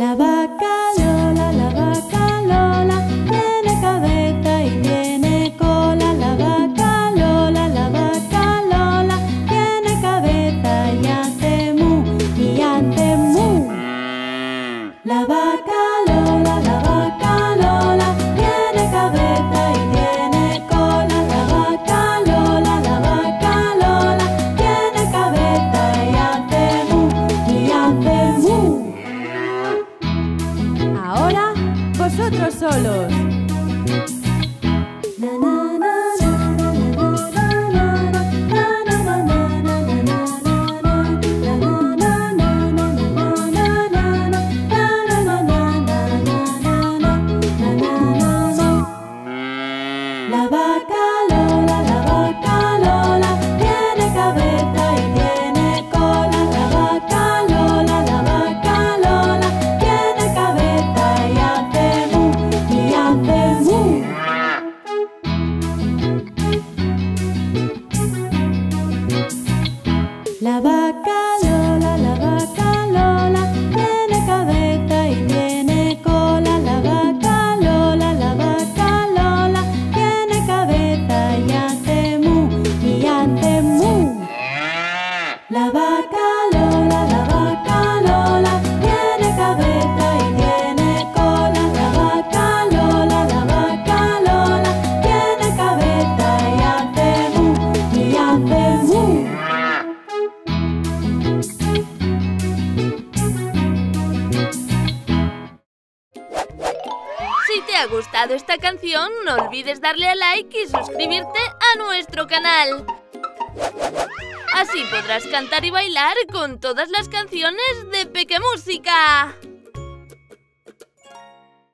La vaca Lola, la vaca Lola, tiene cabeza y tiene cola. La vaca Lola, la vaca Lola, tiene cabeza y hace mu, y hace mu. La vaca nosotros solos. La vaca Lola, la vaca Lola, tiene cabeza y tiene cola. La vaca Lola, la vaca Lola, tiene cabeza y hace mu, y hace mu. Si te ha gustado esta canción, no olvides darle a like y suscribirte a nuestro canal. Así podrás cantar y bailar con todas las canciones de Peque Música.